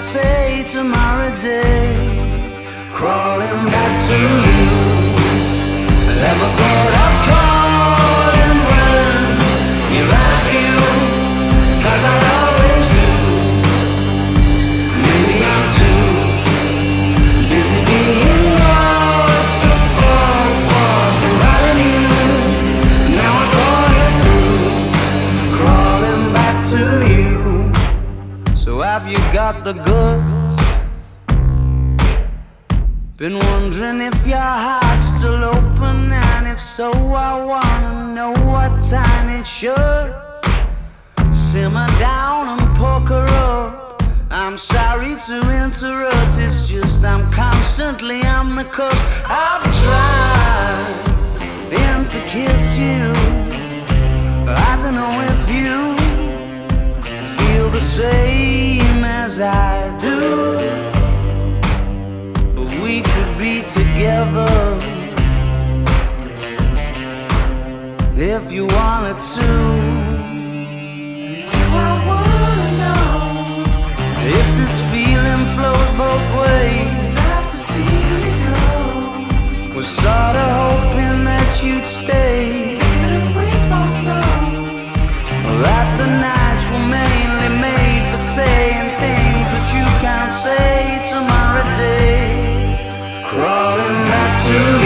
say tomorrow day. Crawling back to you. Never thought of you got the goods? Been wondering if your heart's still open, and if so, I wanna know what time it should. Simmer down and poker up. I'm sorry to interrupt, it's just I'm constantly on the coast. I've other if you wanted to. Do I wanna know if this feeling flows both ways? Sad to see you go. Was sorta hoping that you'd stay. Didn't we both know that the night? to